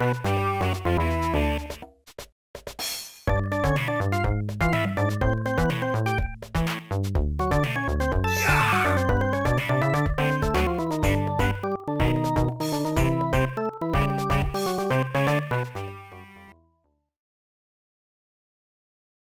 Bye.